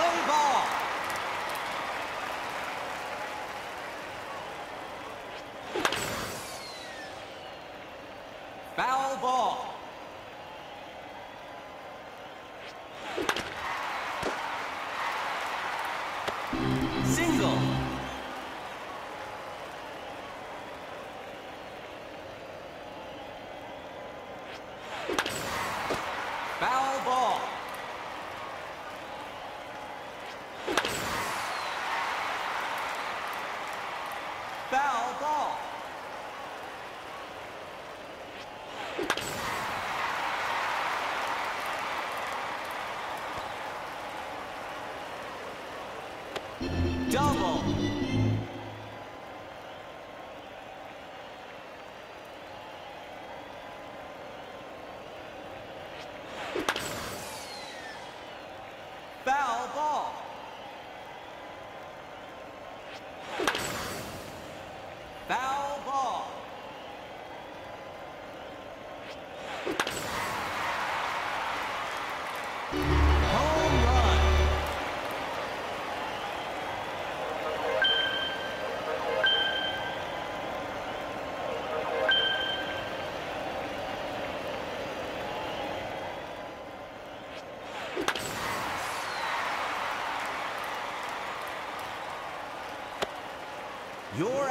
Play ball. Foul ball. Single. Foul ball. Foul ball. Double. You're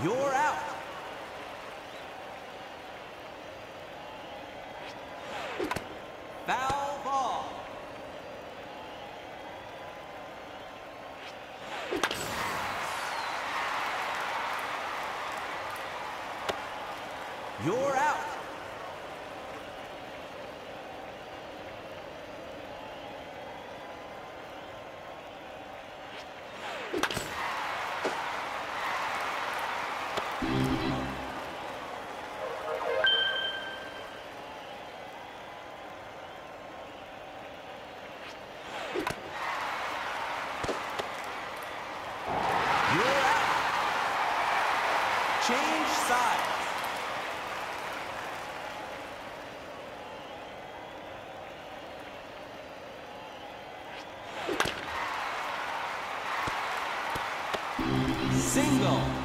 You're out. Foul ball. You're out. Single.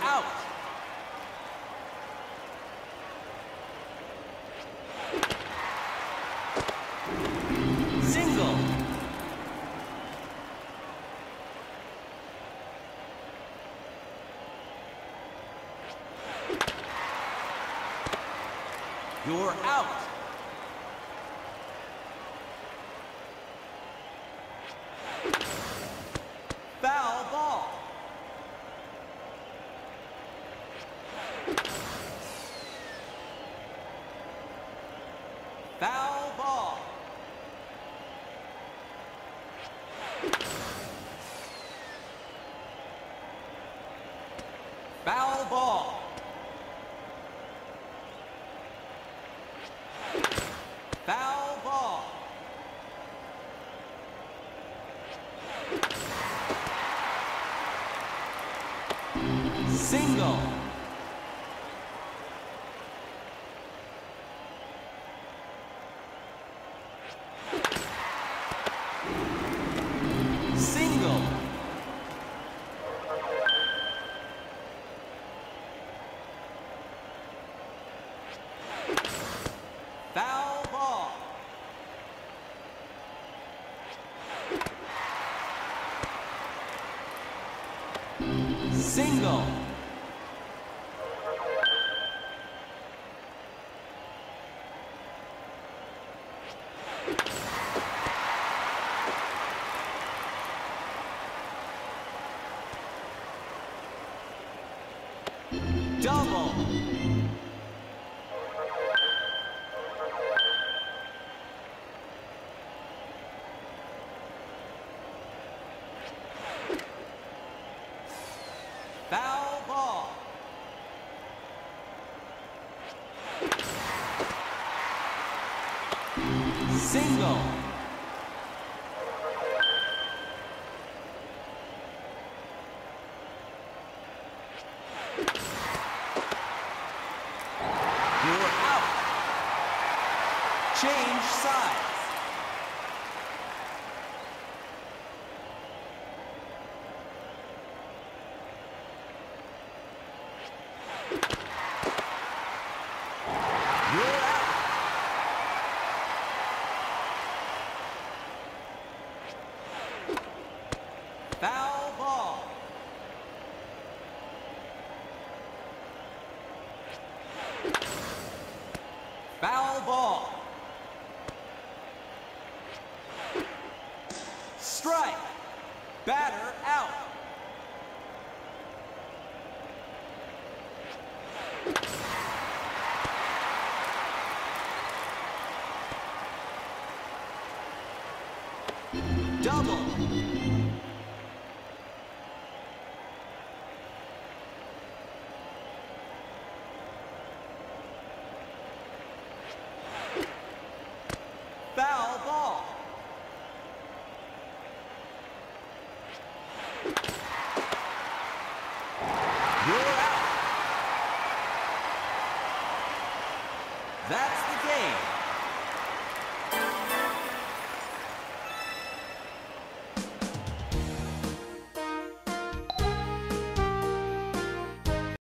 Out. Single. You're out. Foul ball. Foul ball. Foul ball. Foul ball. Single. Foul ball. Single. You're out. Change sides. You're out. Foul ball. Foul ball. Strike. Batter out. Double.